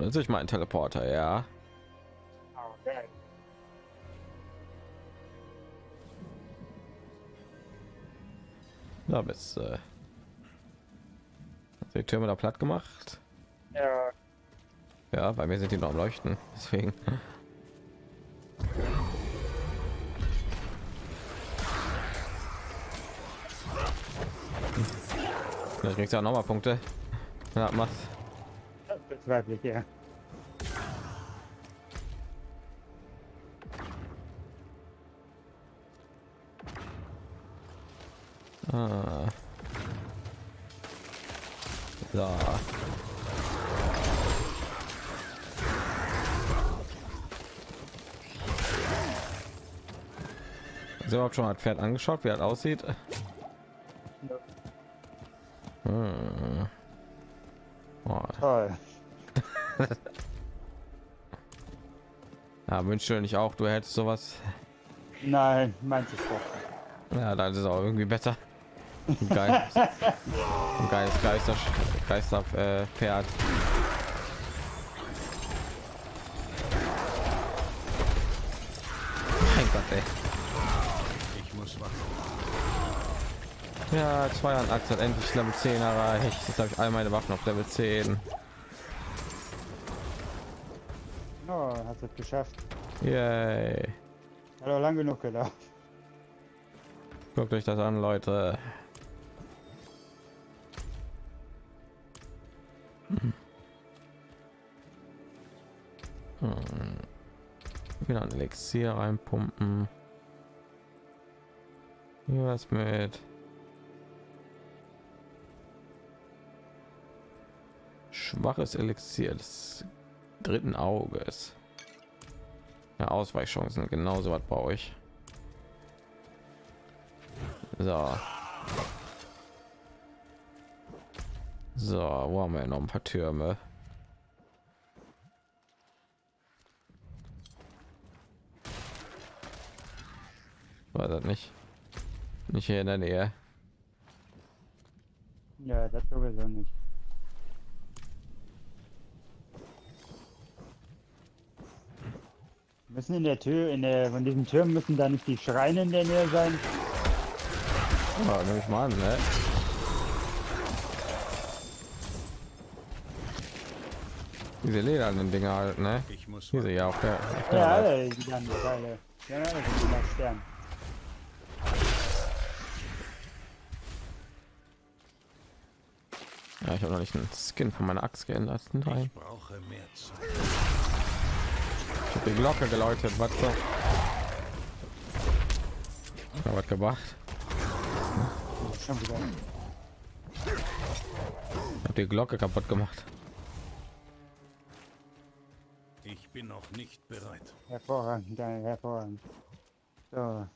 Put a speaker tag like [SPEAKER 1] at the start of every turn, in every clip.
[SPEAKER 1] Das ist mein Teleporter, ja.
[SPEAKER 2] Okay.
[SPEAKER 1] Da bist äh, hast du die Türme da platt gemacht.
[SPEAKER 2] Ja,
[SPEAKER 1] Ja, bei mir sind die noch am Leuchten, deswegen. Vielleicht kriegst du ja noch mal Punkte. Ja, mach's.
[SPEAKER 2] Das bezweifle ich, ja.
[SPEAKER 1] Ah. So. Du überhaupt schon mal das Pferd angeschaut, wie das aussieht? Hm. Oh,
[SPEAKER 2] Toll.
[SPEAKER 1] Ja, wünschte ich auch, du hättest sowas.
[SPEAKER 2] Nein, meins ist doch.
[SPEAKER 1] Ja, dann ist es auch irgendwie besser. Ein Geil. Ein geiles Geister, Geister äh, Pferd. Mein Gott, ey.
[SPEAKER 3] Ich muss warten.
[SPEAKER 1] Ja, zwei an Axt hat endlich Level 10 erreicht. Jetzt habe ich all meine Waffen auf Level 10.
[SPEAKER 2] Oh, hast es geschafft.
[SPEAKER 1] Yay.
[SPEAKER 2] Hat aber lang genug gedauert.
[SPEAKER 1] Guckt euch das an, Leute. Hm. Wieder ein Elixier reinpumpen. Hier was mit schwaches Elixier des dritten Auges. Ja, Ausweichchancen, genauso was brauche ich. So. So, wo haben wir noch ein paar Türme? War das nicht? Nicht hier in der Nähe.
[SPEAKER 2] Ja, das sowieso nicht. Müssen in der Tür, in der von diesem Türm müssen da nicht die Schreine in der Nähe sein?
[SPEAKER 1] Ja, nehme ich mal an, ne? Diese ledernen Dinger halt, ne?
[SPEAKER 3] Ich muss
[SPEAKER 1] Diese ja auf der, auf der
[SPEAKER 2] Ja,
[SPEAKER 1] Seite.
[SPEAKER 2] alle die ganzen Teile. Ja, alle sind die nach Stern.
[SPEAKER 1] Ja, ich habe noch nicht einen Skin von meiner Axt geändert. Nein,
[SPEAKER 3] Ich brauche mehr Zeit.
[SPEAKER 1] Ich habe die Glocke geläutet. Was so? Ja, was
[SPEAKER 2] wieder.
[SPEAKER 1] Ich habe die Glocke kaputt gemacht.
[SPEAKER 3] Ich bin noch nicht bereit.
[SPEAKER 2] Hervorragend, hervorragend. So.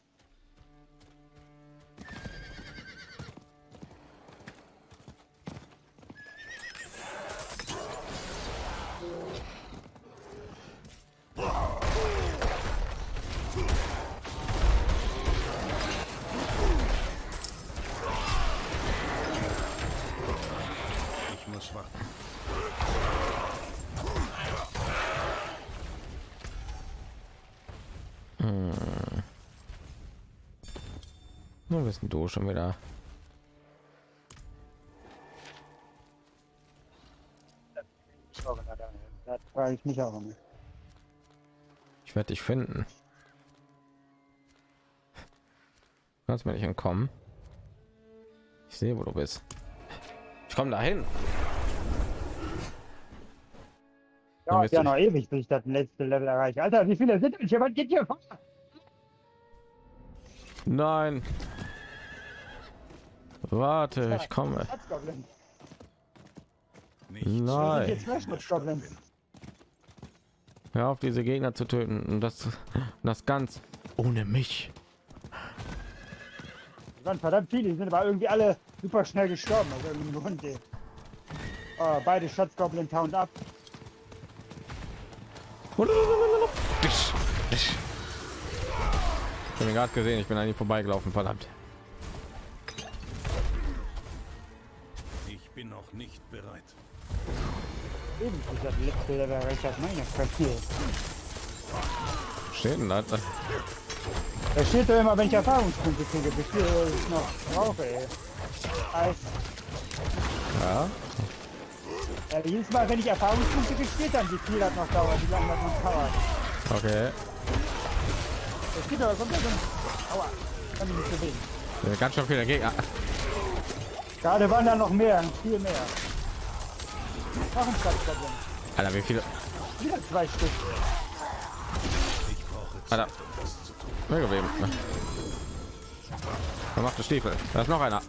[SPEAKER 1] Bist denn du schon wieder?
[SPEAKER 2] Frage ich mich auch immer.
[SPEAKER 1] Ich werde dich finden. Du kannst mir nicht entkommen. Ich sehe, wo du bist. Ich komme dahin.
[SPEAKER 2] Ja,
[SPEAKER 1] wirst
[SPEAKER 2] ja noch ewig, bis ich das letzte Level erreiche. Alter, wie viele sind denn? Was geht hier vor?
[SPEAKER 1] Nein. Warte, ich komme. Nein. Hör auf, diese Gegner zu töten und das, das ganz ohne mich.
[SPEAKER 2] Waren verdammt viele, die sind aber irgendwie alle super schnell gestorben. Also irgendwie Grund. Oh, beide Schutzgoblin Town ab.
[SPEAKER 1] Ich habe gerade gesehen, ich bin an ihm vorbeigelaufen, verdammt.
[SPEAKER 2] Eben, dieser letzte Level erreicht hat meine.
[SPEAKER 1] Steht denn das?
[SPEAKER 2] Da steht doch immer, wenn ich Erfahrungspunkte kriege, wie viel ich noch brauche, ey. Als,
[SPEAKER 1] Ja.
[SPEAKER 2] äh, jedes Mal, wenn ich Erfahrungspunkte gespielt habe, wie viel das noch dauert, wie lange das noch dauert.
[SPEAKER 1] Okay.
[SPEAKER 2] Es geht aber komplett um... Aua, kann ich nicht bewegen.
[SPEAKER 1] Ja, Ganz schön viele Gegner.
[SPEAKER 2] Gerade waren da noch mehr, viel mehr. Noch ein Stadtproblem.
[SPEAKER 1] Alter, wie viele?
[SPEAKER 2] Wieder zwei Stück.
[SPEAKER 3] Ich brauche Zeit,
[SPEAKER 1] Alter.
[SPEAKER 3] zu tun.
[SPEAKER 1] Megaweben. Wer macht das Stiefel? Da ist noch einer.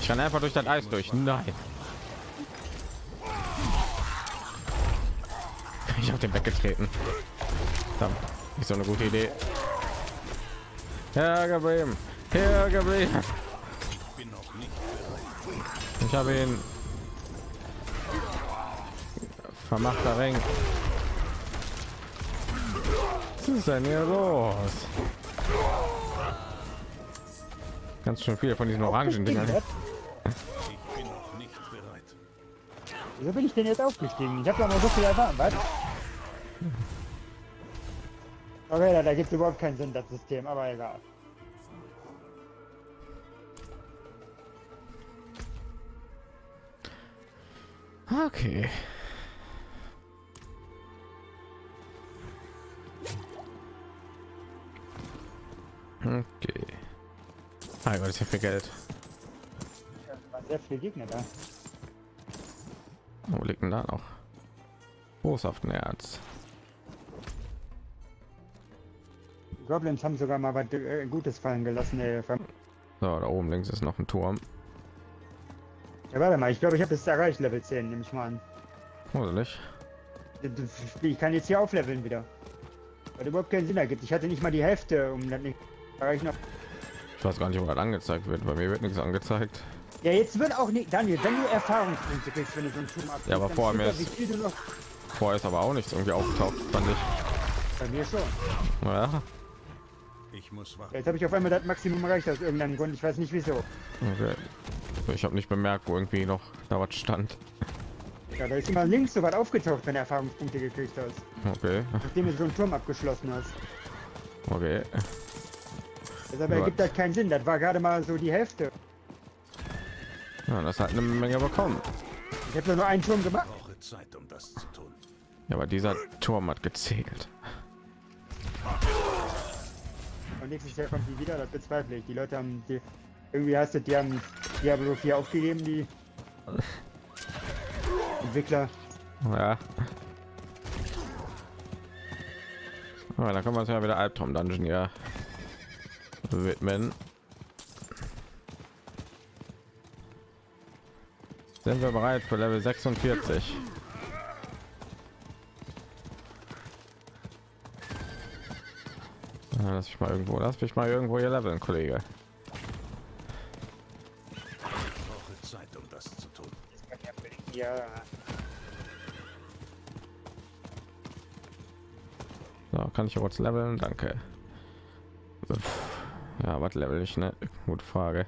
[SPEAKER 2] Ich
[SPEAKER 1] kann einfach durch das Eis durch. Nein. Ich habe den weggetreten. Verdammt. Nicht so eine gute Idee. Hergeblieben. Hergeblieben.
[SPEAKER 3] Ich bin noch nicht bereit.
[SPEAKER 1] Ich habe ihn. Vermachter Ring. Was ist denn hier los? Ganz schön viele von diesen orangen Dingern.
[SPEAKER 3] Ich bin noch nicht bereit.
[SPEAKER 2] Wieso bin ich denn jetzt aufgestiegen? Ich habe ja noch so viel erfahren, was? Okay, da, da gibt es überhaupt keinen Sinn, das System, aber egal.
[SPEAKER 1] Okay. Okay. Ah Gott, ist ja viel Geld.
[SPEAKER 2] Sehr viele Gegner da.
[SPEAKER 1] Wo liegt denn da noch? Boshaftenerz.
[SPEAKER 2] Die Goblins haben sogar mal was äh, Gutes fallen gelassen. Ey. Ver-
[SPEAKER 1] So, da oben links ist noch ein Turm.
[SPEAKER 2] Ja, warte mal, ich glaube, ich habe es erreicht, Level 10, nehme ich mal an.
[SPEAKER 1] Oder nicht?
[SPEAKER 2] Ich kann jetzt hier aufleveln wieder. Weil überhaupt keinen Sinn ergibt. Ich hatte nicht mal die Hälfte, um das nicht zu erreichen.
[SPEAKER 1] Ich weiß gar nicht, wo das angezeigt wird. Bei mir wird nichts angezeigt.
[SPEAKER 2] Ja, jetzt wird auch nicht, Daniel, wenn du Erfahrungspunkte kriegst, wenn du so einen Turm abschließt,
[SPEAKER 1] Ja, aber
[SPEAKER 2] dann
[SPEAKER 1] vor
[SPEAKER 2] steht
[SPEAKER 1] mir ist-. Vorher ist aber auch nichts irgendwie aufgetaucht, fand ich.
[SPEAKER 2] Bei mir schon.
[SPEAKER 1] Ja,
[SPEAKER 3] Ich muss warten.
[SPEAKER 2] Jetzt habe ich auf einmal das Maximum erreicht aus irgendeinem Grund. Ich weiß nicht wieso.
[SPEAKER 1] okay. Ich habe nicht bemerkt, wo irgendwie noch da was stand.
[SPEAKER 2] Ja, da ist immer links so was aufgetaucht, wenn du Erfahrungspunkte gekriegt hast.
[SPEAKER 1] Okay,
[SPEAKER 2] Nachdem du so einen Turm abgeschlossen hast.
[SPEAKER 1] okay.
[SPEAKER 2] Deshalb
[SPEAKER 1] Ja.
[SPEAKER 2] ergibt das keinen Sinn. Das war gerade mal so die Hälfte.
[SPEAKER 1] Ja, das hat eine Menge bekommen.
[SPEAKER 2] Ich habe nur einen Turm
[SPEAKER 3] Ich
[SPEAKER 2] gemacht.
[SPEAKER 3] brauche Zeit, um das zu tun.
[SPEAKER 1] Ja, aber dieser Turm hat gezählt.
[SPEAKER 2] Und nächstes Jahr kommt die wieder, das bezweifle ich. Die Leute haben die, irgendwie hast du, die haben Diablo 4 aufgegeben, die Entwickler.
[SPEAKER 1] Ja. Aber dann können wir uns ja wieder Albtraum Dungeon ja widmen. Sind wir bereit für Level 46? Ja, lass mich mal irgendwo, lass mich mal irgendwo hier leveln, Kollege.
[SPEAKER 2] Ja,
[SPEAKER 1] So, kann ich kurz leveln? Danke. Ja, was level ich, ne? Gute Frage.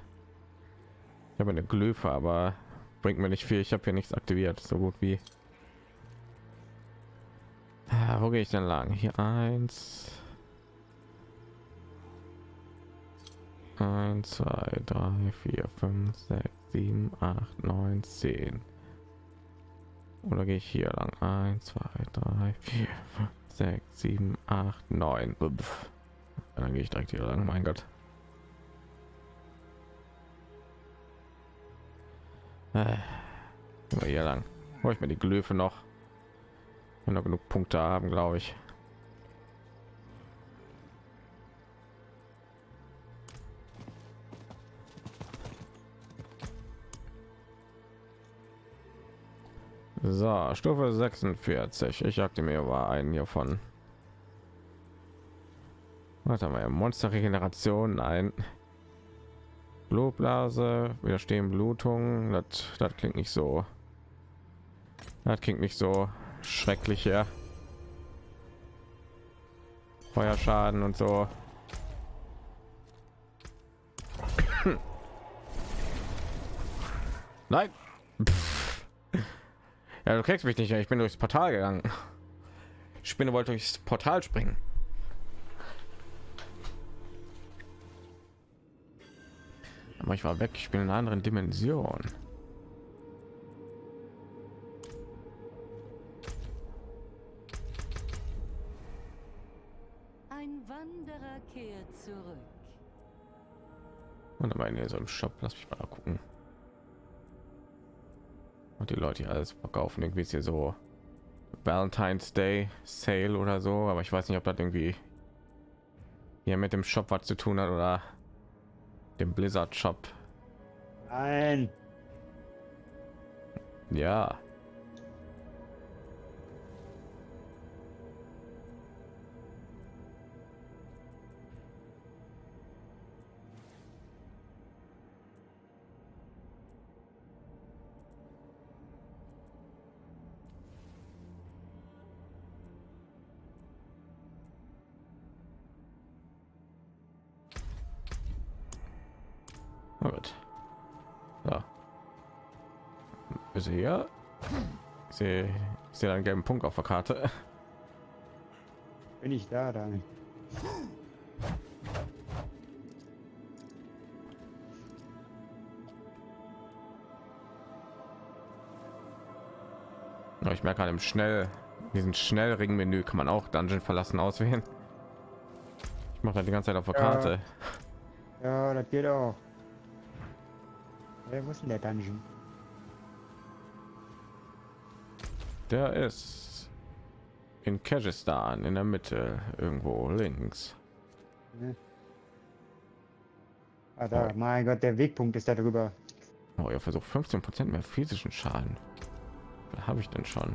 [SPEAKER 1] Ich habe eine Glyphe, aber bringt mir nicht viel. Ich habe hier nichts aktiviert, so gut wie. Ah, Wo gehe ich denn lang? Hier eins. Eins, zwei, drei, vier, fünf, sechs, sieben, acht, neun, zehn. Oder gehe ich hier lang? Eins, zwei, drei, vier, fünf, sechs, sieben, acht, neun. Ups. Dann gehe ich direkt hier lang. Mein Gott. Äh, hier lang. Hol ich mir die Glyphe noch. Wenn wir genug Punkte haben, glaube ich. So, Stufe 46. Ich jagte mir über einen hiervon. Was haben wir? Monsterregeneration, ein Blutblase, widerstehen Blutung. Das, das klingt nicht so. Das klingt nicht so schrecklich, ja. Feuerschaden und so. Nein. Ja, du kriegst mich nicht. Ich bin durchs Portal gegangen. Spinne wollte durchs Portal springen. Aber ich war weg. Ich bin in einer anderen Dimension.
[SPEAKER 4] Ein Wanderer kehrt zurück.
[SPEAKER 1] Und dann in so einem Shop. Lass mich mal gucken. Und die Leute hier alles verkaufen. Irgendwie ist hier so Valentine's Day Sale oder so. Aber ich weiß nicht, ob das irgendwie hier mit dem Shop was zu tun hat oder dem Blizzard Shop.
[SPEAKER 2] Nein.
[SPEAKER 1] Ja. Oh Gott. So. Ist er hier? Ich sehe, ich sehe einen gelben Punkt auf der Karte.
[SPEAKER 2] Bin ich da, dann.
[SPEAKER 1] Aber Ich merke gerade im schnell diesen Schnellring-Menü kann man auch Dungeon verlassen auswählen. Ich mache das die ganze Zeit auf der
[SPEAKER 2] Ja.
[SPEAKER 1] Karte.
[SPEAKER 2] Ja, das geht auch. Wo ist denn der Dungeon?
[SPEAKER 1] Der ist in Kirgisistan in der Mitte irgendwo links.
[SPEAKER 2] Ah, da, mein Gott, der Wegpunkt ist da drüber.
[SPEAKER 1] Oh, ihr versucht 15 Prozent mehr physischen Schaden. Habe ich denn schon?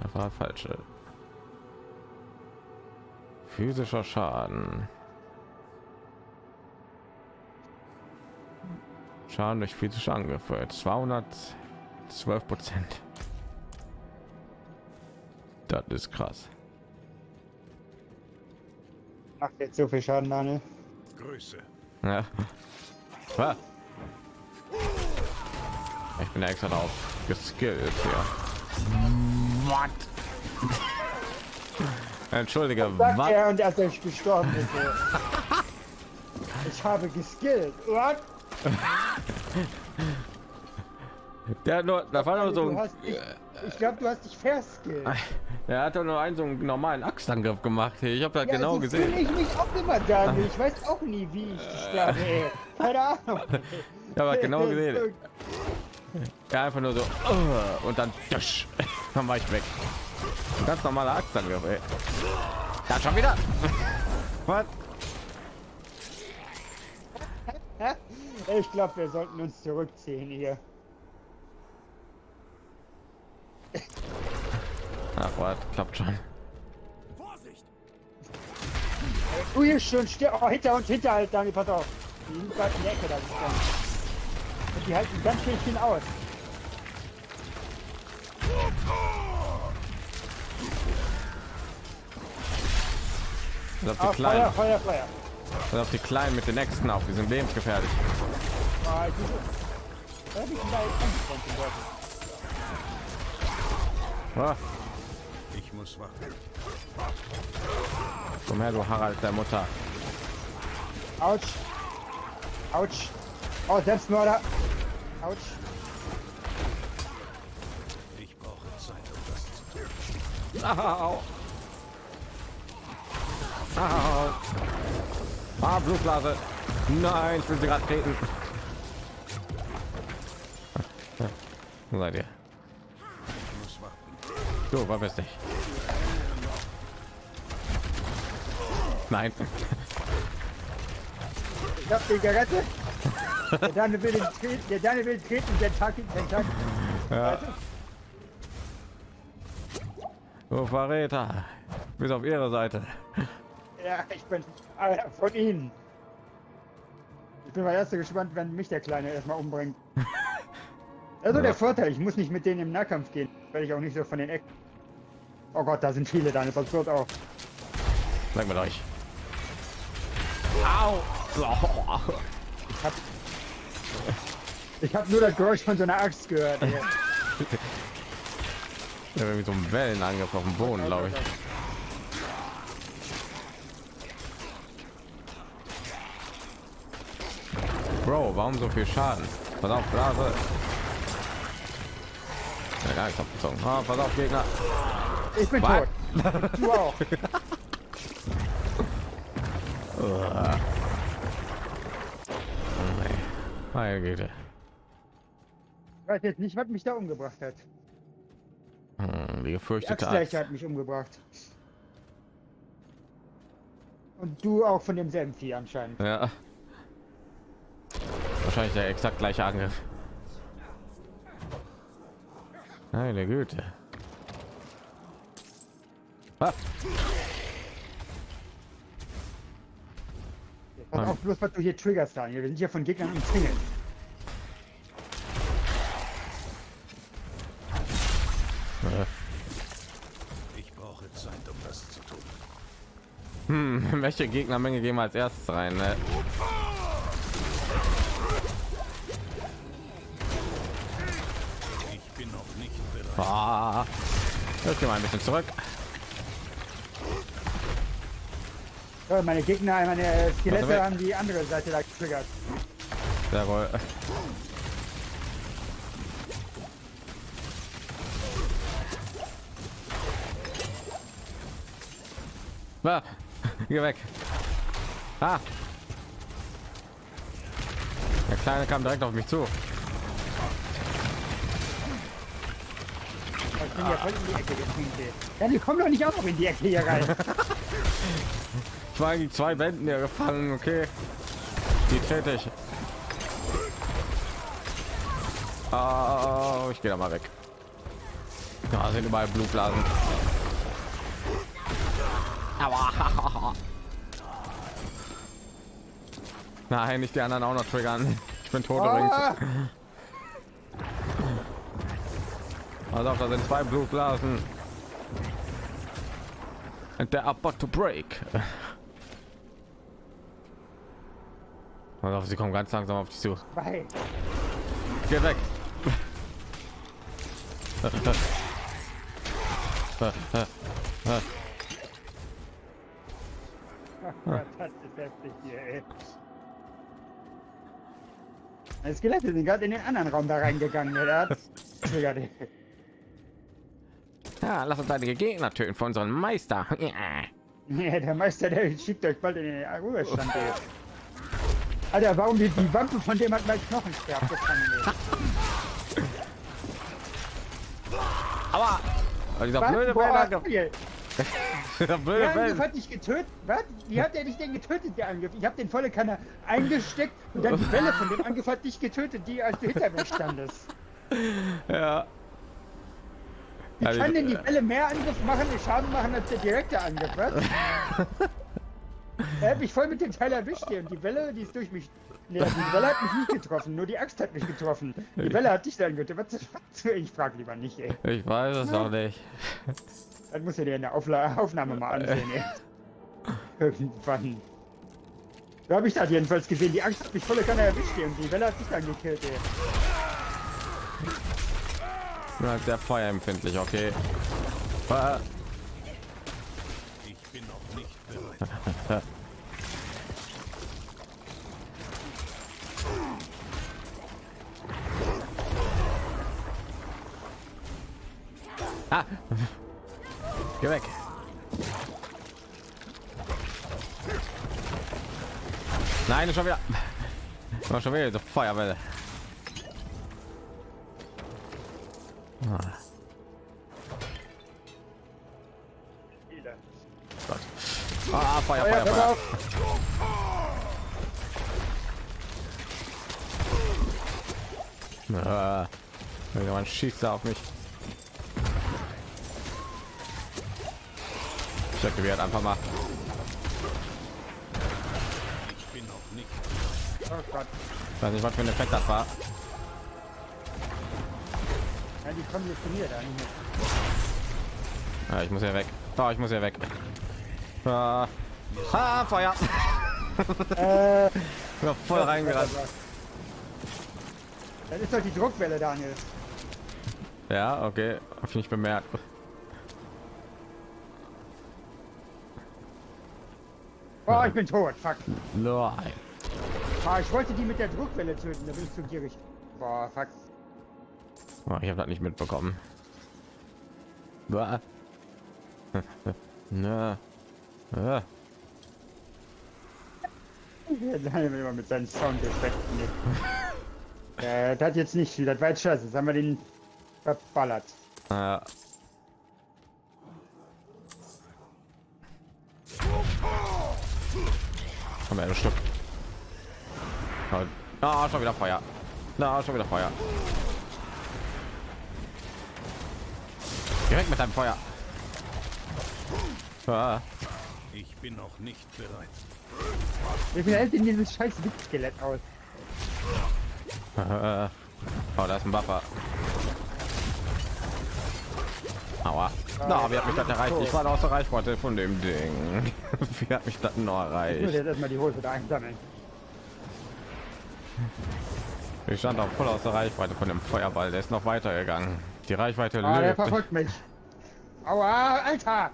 [SPEAKER 1] Das war falsche. Physischer Schaden. Schaden durch physische Angriffe 212 Prozent. Das ist krass.
[SPEAKER 2] Macht jetzt so viel Schaden, Daniel.
[SPEAKER 3] Grüße.
[SPEAKER 1] Ja. Ah. Ich bin extra drauf geskillt hier. What? Entschuldige, was?
[SPEAKER 2] er und als er gestorben ist. ich habe geskillt. What?
[SPEAKER 1] Der hat nur, da war nur so ein,
[SPEAKER 2] hast dich, ich glaube, du hast dich verskillt.
[SPEAKER 1] der hat doch nur einen so einen normalen Axtangriff gemacht. Ich habe das
[SPEAKER 2] Ja,
[SPEAKER 1] genau
[SPEAKER 2] so
[SPEAKER 1] gesehen.
[SPEAKER 2] ich mich auch immer, Daniel. Ich weiß auch nie, wie ich dich sterbe. Keine Ahnung.
[SPEAKER 1] Ich habe genau gesehen. Ja, einfach nur so uh, und dann tsch, dann war ich weg. Ganz normaler Axtangriff, ey. Da schon wieder. Was?
[SPEAKER 2] Ich glaube, wir sollten uns zurückziehen hier.
[SPEAKER 1] Ach, was? Klappt schon.
[SPEAKER 2] Du hier schon still. Oh, hinter uns, hinter halt, Daniel, pass auf. Die sind gerade in der Ecke da gestanden. Und die halten ganz schön viel aus.
[SPEAKER 1] Und auf die
[SPEAKER 2] Ah, Feuer, Feuer, Feuer.
[SPEAKER 1] Und auf die kleinen mit den nächsten auf. Die sind lebensgefährlich.
[SPEAKER 2] Ah, ich
[SPEAKER 3] muss warten.
[SPEAKER 1] komm her, du Harald der Mutter.
[SPEAKER 2] Autsch. Autsch. Oh, Selbstmörder. Autsch.
[SPEAKER 3] Ich brauche Zeit, um das zu tun.
[SPEAKER 1] Au. Au. Ah, Blutblase. Nein, ich will sie gerade treten. Wo seid ihr? Du, war bist dich. Nein.
[SPEAKER 2] Ich hab den gerettet. Der Daniel will den treten, der Daniel will den treten, der Tag, der Tag.
[SPEAKER 1] Ja. Du Verräter. Bis auf ihre Seite.
[SPEAKER 2] Ja, ich bin von ihnen. Ich bin mal erst so gespannt, wenn mich der Kleine erstmal umbringt. Also
[SPEAKER 1] Ja.
[SPEAKER 2] der Vorteil, ich muss nicht mit denen im Nahkampf gehen, weil ich auch nicht so von den Ecken. Oh Gott, da sind viele, Daniel, das wird auch.
[SPEAKER 1] Sag mal euch. Au.
[SPEAKER 2] Ich hab, Ich habe nur das Geräusch von so einer Axt gehört. ey.
[SPEAKER 1] Ja, irgendwie so ein Wellenangriff auf dem Boden, glaube ich. Bro, warum so viel Schaden? Pass auf, Blase. Ja, gar nichts abgezogen. Ah, pass auf, Gegner.
[SPEAKER 2] Ich bin
[SPEAKER 1] Was?
[SPEAKER 2] tot. Du auch.
[SPEAKER 1] Oh. Meine Güte.
[SPEAKER 2] Ich weiß jetzt nicht, was mich da umgebracht hat.
[SPEAKER 1] Hm, die
[SPEAKER 2] Die
[SPEAKER 1] gefürchtete Axt.
[SPEAKER 2] hat mich umgebracht. Und du auch von demselben Vieh anscheinend.
[SPEAKER 1] Ja. Wahrscheinlich der exakt gleiche Angriff. Meine Güte. Ah,
[SPEAKER 2] Pass auf bloß, was du hier triggerst, Daniel. Wir sind hier von Gegnern umzingelt.
[SPEAKER 1] äh,
[SPEAKER 3] Ich brauche Zeit, um das zu tun.
[SPEAKER 1] hm, welche Gegnermenge gehen wir als erstes rein? Ne? Ah, ich gehe mal ein bisschen zurück.
[SPEAKER 2] Meine Gegner, meine Skelette haben die andere Seite da getriggert.
[SPEAKER 1] Jawohl. Ah, geh weg. Ah. Der Kleine kam direkt auf mich zu.
[SPEAKER 2] Ich bin ja voll in die Ecke getrieben. Daniel, komm doch nicht auch noch in die Ecke hier rein.
[SPEAKER 1] Ich war in zwei Wänden hier gefangen, okay. Die ich. Oh, ich gehe da mal weg. Da sind überall Blutblasen. Aua. Nein, nicht die anderen auch noch triggern. Ich bin tot übrigens. Also da sind zwei Blutblasen. And they're about to break. Also sie kommen ganz langsam auf dich zu.
[SPEAKER 2] zwei.
[SPEAKER 1] Geh weg.
[SPEAKER 2] Das ist heftig hier, ey. Die Skelette sind gerade in den anderen Raum da reingegangen. Der hat.
[SPEAKER 1] Ja, lass uns einige Gegner töten für unseren Meister. Ja.
[SPEAKER 2] Der Meister, der schiebt euch bald in den Ruhestand. Alter, warum die, die Wampe von dem hat gleich Knochenstab gefangen?
[SPEAKER 1] Aber aber dieser
[SPEAKER 2] Was?
[SPEAKER 1] blöde
[SPEAKER 2] Boah,
[SPEAKER 1] dieser blöde
[SPEAKER 2] Der Angriff hat dich getötet. Was? Wie hat er dich denn getötet, der Angriff? Ich habe den volle Kanne eingesteckt und dann die Welle von dem Angriff hat dich getötet, die als du hinter mir standest.
[SPEAKER 1] Ja.
[SPEAKER 2] Wie
[SPEAKER 1] Also,
[SPEAKER 2] kann denn die Welle mehr Angriff machen, Schaden machen als der direkte Angriff, was? er hat mich voll mit dem Teil erwischt hier und die Welle, die ist durch mich. Nee, die Welle hat mich nicht getroffen, nur die Axt hat mich getroffen. Die Welle hat dich dann getötet. Was? Ich frag lieber nicht, ey.
[SPEAKER 1] Ich weiß es noch nicht.
[SPEAKER 2] Das muss er dir in der Aufla Aufnahme mal ansehen, ey. Irgendwann. So habe ich das jedenfalls gesehen. Die Angst hat mich volle Kanne erwischt hier und die Welle hat dich dann gekillt, ey.
[SPEAKER 1] Bin halt sehr feuerempfindlich, okay. Ah,
[SPEAKER 3] Ich bin noch nicht bereit.
[SPEAKER 1] Ah. Geh weg. Nein, schon wieder. War schon wieder so Feuerwelle. Ah, Feuer,
[SPEAKER 2] Feuer,
[SPEAKER 1] Feuer, Feuer.
[SPEAKER 2] auf.
[SPEAKER 1] Ah, man schießt da auf mich. Ich aktiviert einfach mal.
[SPEAKER 3] Ich bin noch nicht
[SPEAKER 2] Oh Gott.
[SPEAKER 1] Ich weiß nicht, was für ein Effekt das war.
[SPEAKER 2] Ja, die kommen jetzt zu mir da nicht
[SPEAKER 1] Ja, ich muss hier weg. Oh, ich muss hier weg. Ah, ah Feuer.
[SPEAKER 2] Äh,
[SPEAKER 1] voll reingerannt.
[SPEAKER 2] Das ist doch die Druckwelle, Daniel.
[SPEAKER 1] Ja, okay, hab ich nicht bemerkt.
[SPEAKER 2] Oh, ich bin tot. Fuck.
[SPEAKER 1] Nein.
[SPEAKER 2] Ah, ich wollte die mit der Druckwelle töten, da bin ich zu gierig. Boah, fuck.
[SPEAKER 1] Oh, ich habe das nicht mitbekommen. Bah. Na. Ja,
[SPEAKER 2] immer mit seinen Soundeffekten. äh, das hat jetzt nicht viel, das war jetzt scheiße. Jetzt haben wir den verballert.
[SPEAKER 1] Äh, haben wir ein Stück. Ah, schon wieder Feuer. Na, schon wieder Feuer. Direkt mit deinem Feuer. Ah.
[SPEAKER 3] Ich bin noch nicht bereit.
[SPEAKER 2] Wie viel hält denn dieses scheiß Witzskelett aus?
[SPEAKER 1] Oh, da ist ein Buffer. Aua. Na, wie hat mich das erreicht? Ich war aus der Reichweite von dem Ding. wie hat mich das noch
[SPEAKER 2] Ich muss
[SPEAKER 1] erreicht?
[SPEAKER 2] jetzt erstmal die Hose da einsammeln.
[SPEAKER 1] Ich stand auch voll aus der Reichweite von dem Feuerball. Der ist noch weitergegangen. Die Reichweite
[SPEAKER 2] Ah, der
[SPEAKER 1] lebt.
[SPEAKER 2] verfolgt mich. Aua, Alter!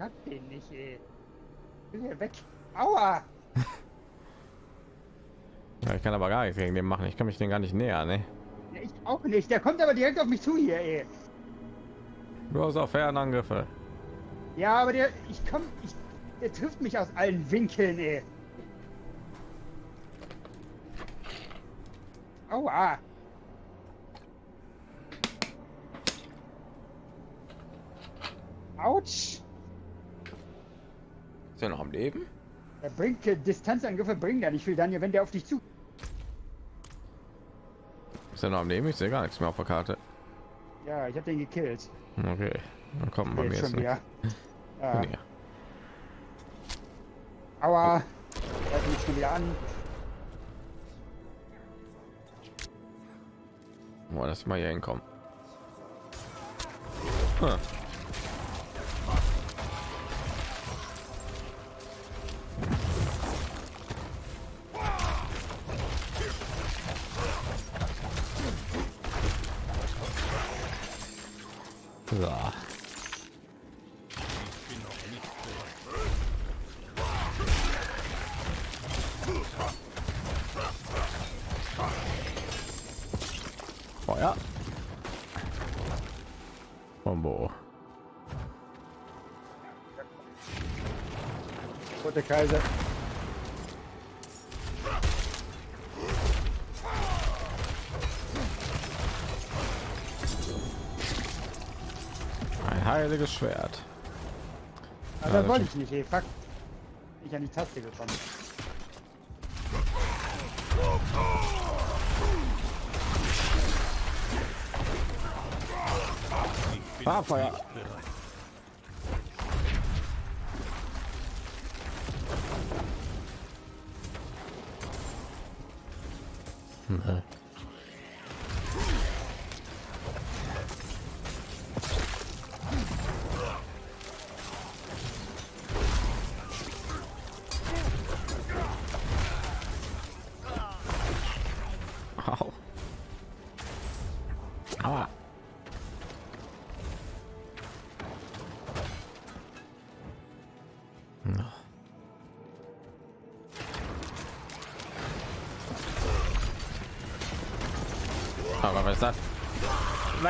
[SPEAKER 2] Ich hab den nicht, ey. Will hier weg. Aua!
[SPEAKER 1] Ja, ich kann aber gar nichts gegen den machen. Ich kann mich den gar nicht nähern. Ne?
[SPEAKER 2] Ja, Ich auch nicht. Der kommt aber direkt auf mich zu hier, ey.
[SPEAKER 1] Du hast auch Fernangriffe.
[SPEAKER 2] Ja, aber der, ich komm, ich, der trifft mich aus allen Winkeln, ey. Aua! Autsch!
[SPEAKER 1] Ist er noch am Leben?
[SPEAKER 2] Er bringt Distanzangriffe bringen ja nicht viel, Daniel, wenn der auf dich zu.
[SPEAKER 1] Ist er noch am Leben? Ich sehe gar nichts mehr auf der Karte.
[SPEAKER 2] Ja, ich hab den gekillt.
[SPEAKER 1] Okay, dann kommen mir
[SPEAKER 2] Jetzt schon wieder. Ja.
[SPEAKER 1] Nee.
[SPEAKER 2] Aua! Er hat mich schon wieder an.
[SPEAKER 1] Boah, lass mal hier hinkommen. Ah. So.
[SPEAKER 3] Ich bin noch nicht bereit.
[SPEAKER 1] Feuer. Bombo.
[SPEAKER 2] Rote Kaiser.
[SPEAKER 1] Ein heiliges Schwert.
[SPEAKER 2] Ah,
[SPEAKER 1] Ja,
[SPEAKER 2] das wollte ich nicht, ey. Fuck. Ich an die Taste gekommen.
[SPEAKER 3] Ich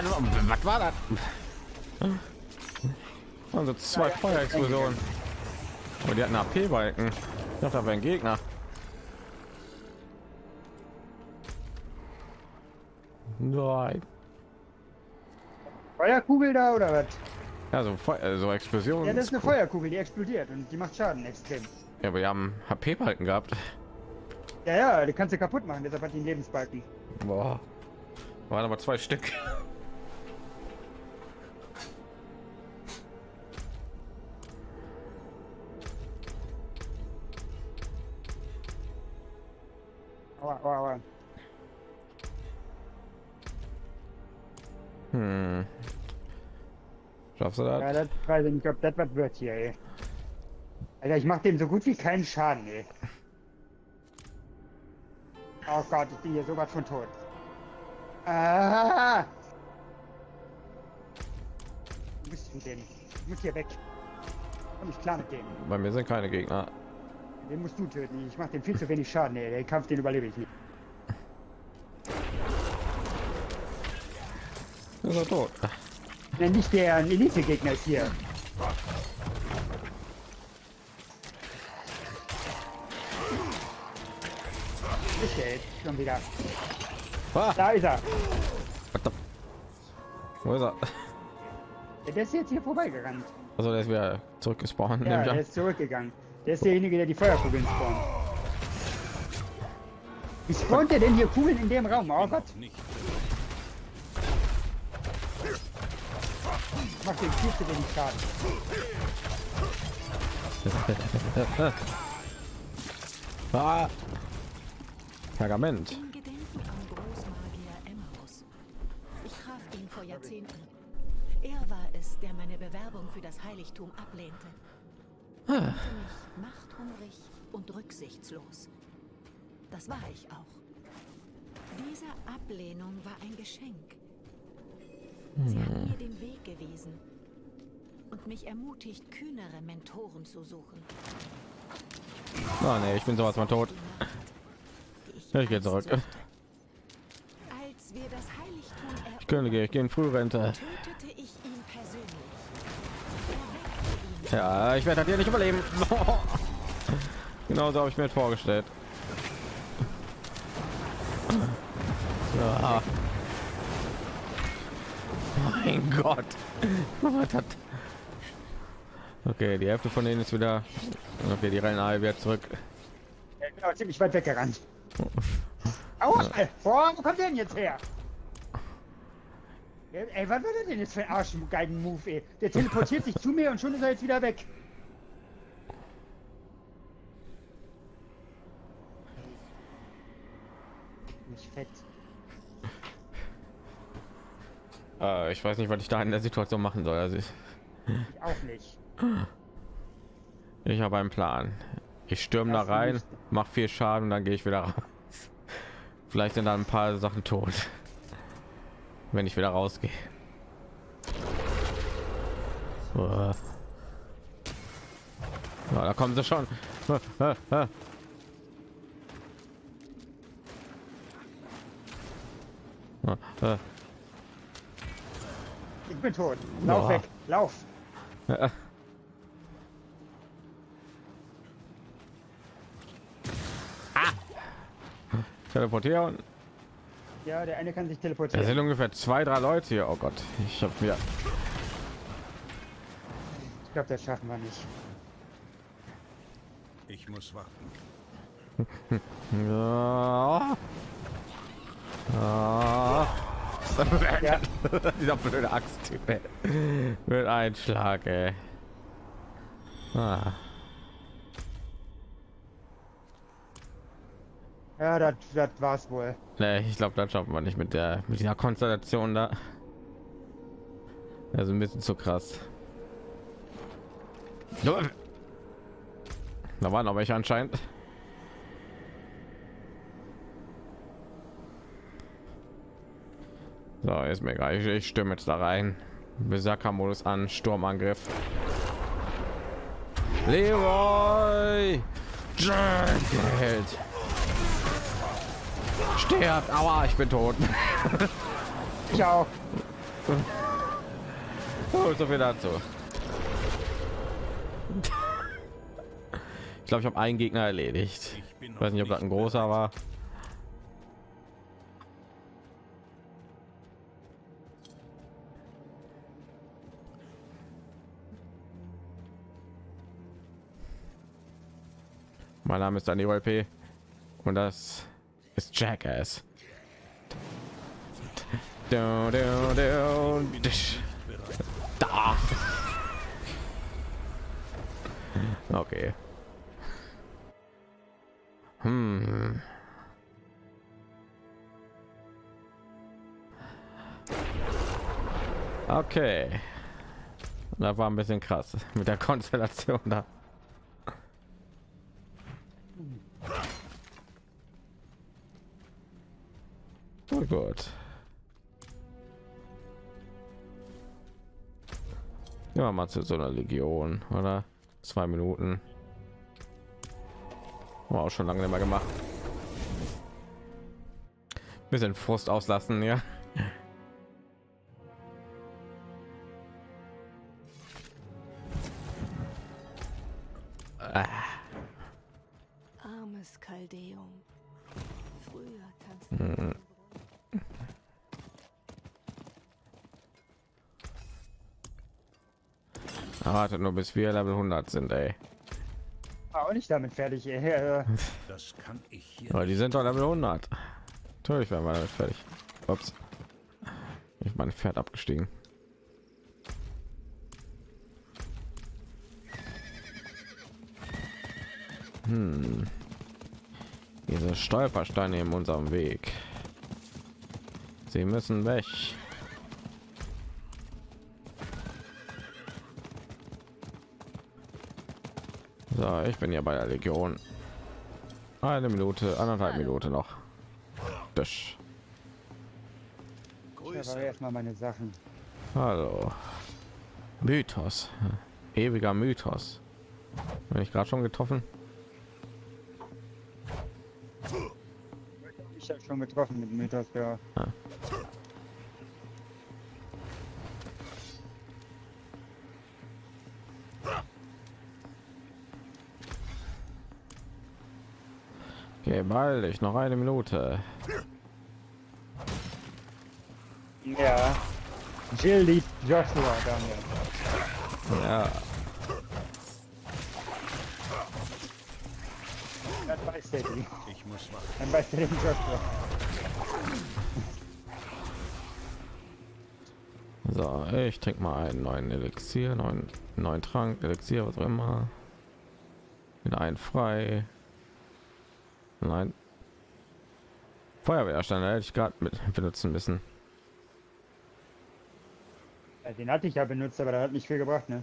[SPEAKER 1] Was, was war das? Also zwei Feuerexplosionen. Und die hatten AP-Balken. Ich dachte, da wäre ein Gegner. Nein.
[SPEAKER 2] Feuerkugel da oder was?
[SPEAKER 1] Ja, so, Feu äh, so Explosionen.
[SPEAKER 2] Ja, das ist eine Feuerkugel, die explodiert und die macht Schaden extrem.
[SPEAKER 1] Ja, aber wir haben HP-Balken gehabt.
[SPEAKER 2] Ja, ja, die kannst du kaputt machen, deshalb hat die einen Lebensbalken.
[SPEAKER 1] Boah. Waren aber zwei Stück.
[SPEAKER 2] Aua.
[SPEAKER 1] Hm. Schaffst du das?
[SPEAKER 2] Ja, das weiß ich nicht, ob das was wird hier, ey. Alter, ich mach dem so gut wie keinen Schaden, ey. Oh Gott, ich bin hier so was von tot. Ah! Wo bist du denn? Ich muss hier weg. Komm ich klar mit dem.
[SPEAKER 1] Bei mir sind keine Gegner.
[SPEAKER 2] Den musst du töten. Ich mach dem viel zu wenig Schaden. Ey. Den Kampf, den überlebe ich nicht.
[SPEAKER 1] Ist er tot?
[SPEAKER 2] Nein, nicht der Elite-Gegner ist hier. Ist der jetzt schon wieder?
[SPEAKER 1] Ah,
[SPEAKER 2] Da ist er.
[SPEAKER 1] Wo ist er?
[SPEAKER 2] Der ist jetzt hier vorbeigerannt.
[SPEAKER 1] Also der ist wieder zurückgespawnt.
[SPEAKER 2] Ja, der ist zurückgegangen. Der ist derjenige, der die Feuerkugeln spawnt. Wie spawnt der denn hier Kugeln in dem Raum? Oh Gott,
[SPEAKER 3] Nicht.
[SPEAKER 2] macht den viel zu wenig Schaden.
[SPEAKER 1] Ah. Pergament.
[SPEAKER 4] Er war es, der meine Bewerbung für das Heiligtum ablehnte. Nannte mich machthungrig und rücksichtslos. Das war ich auch. Diese Ablehnung war ein Geschenk. Sie hat mir den Weg gewiesen und mich ermutigt, kühnere Mentoren zu suchen.
[SPEAKER 1] Oh nee, ich bin sowas von tot.
[SPEAKER 4] Ich
[SPEAKER 1] Ja, ich geh
[SPEAKER 4] einst
[SPEAKER 1] zurück.
[SPEAKER 4] Als wir das Heiligtum
[SPEAKER 1] Ich könnte, ich gehe in Frührente. Ja, ich werde hier nicht überleben. Genauso habe ich mir das vorgestellt. Ja. Mein Gott. Was hat... Okay, die Hälfte von denen ist wieder. Okay, die alle wieder zurück.
[SPEAKER 2] Ja, genau, ziemlich weit weggerannt. Aua! Äh, boah, wo kommt der denn jetzt her? Ey, was war das denn jetzt für ein Arschgeigen-Move, ey? Der teleportiert sich zu mir und schon ist er jetzt wieder weg. Nicht fett.
[SPEAKER 1] Äh, ich weiß nicht, was ich da in der Situation machen soll. Also ich,
[SPEAKER 2] Ich auch nicht.
[SPEAKER 1] ich habe einen Plan. Ich stürme da rein,
[SPEAKER 2] nicht.
[SPEAKER 1] mach viel Schaden und dann gehe ich wieder raus. Vielleicht sind da ein paar Sachen tot, wenn ich wieder rausgehe. Ja, da kommen sie schon.
[SPEAKER 2] Ich bin tot. Lauf weg. Lauf.
[SPEAKER 1] Teleportieren.
[SPEAKER 2] Ja, der eine kann sich
[SPEAKER 1] Da
[SPEAKER 2] teleportieren.
[SPEAKER 1] sind ungefähr zwei, drei Leute hier. Oh Gott, ich habe mir.
[SPEAKER 2] Ich glaube, das schaffen wir nicht.
[SPEAKER 3] Ich muss warten.
[SPEAKER 1] Ja. Ah.
[SPEAKER 2] Ja,
[SPEAKER 1] Dieser blöde Axt ey. mit Einschlag. Ey. Ah.
[SPEAKER 2] Ja das, war's wohl.
[SPEAKER 1] Nee, ich glaube, das schaffen wir nicht mit der mit dieser Konstellation da. Also ein bisschen zu krass. Da waren aber welche anscheinend. So, ist mir egal. Ich, ich stürme jetzt da rein. Berserker-Modus an, Sturmangriff. Leroy! Jenkins! Stirbt! Aua, ich bin tot.
[SPEAKER 2] Ich auch.
[SPEAKER 1] Oh, so viel dazu. Ich glaube, ich habe einen Gegner erledigt.
[SPEAKER 3] Ich bin
[SPEAKER 1] Ich weiß nicht, ob das ein großer war. Mein Name ist Daniel P. und das ist Jackass. Du, du, disch. Da. Okay. Hm. Okay. Das war ein bisschen krass mit der Konstellation da. Oh gut. Ja, mal zu so einer Legion, oder? Zwei Minuten. War auch schon lange nicht mehr gemacht. Bisschen Frust auslassen, ja. Nur bis wir Level 100 sind, ey.
[SPEAKER 2] War auch nicht damit fertig. ey.
[SPEAKER 3] Das kann ich hier
[SPEAKER 1] Aber die sind doch Level 100. Natürlich werden wir damit fertig. Ups. Ich mein Pferd abgestiegen. Hm. Diese Stolpersteine in unserem Weg. Sie müssen weg. So, ich bin ja bei der Legion. Eine Minute, anderthalb Minute noch.
[SPEAKER 3] Grüße.
[SPEAKER 2] aber erstmal meine Sachen.
[SPEAKER 1] Hallo. Mythos. Ewiger Mythos. Bin ich gerade schon getroffen?
[SPEAKER 2] Ich habe schon getroffen mit Mythos, ja.
[SPEAKER 1] Okay, bald ich noch eine Minute.
[SPEAKER 2] Ja. Jill liebt Joshua, Daniel.
[SPEAKER 1] Ja,
[SPEAKER 2] Dann weiß der die.
[SPEAKER 3] Ich muss warten.
[SPEAKER 2] Dann weiß der den Joshua.
[SPEAKER 1] so, ich trinke mal einen neuen Elixier, neuen, neuen Trank, Elixier, was auch immer. Wieder einen frei. Nein. Feuerwehrstein hätte ich gerade mit benutzen müssen.
[SPEAKER 2] Ja, den hatte ich ja benutzt, aber der hat nicht viel gebracht, ne?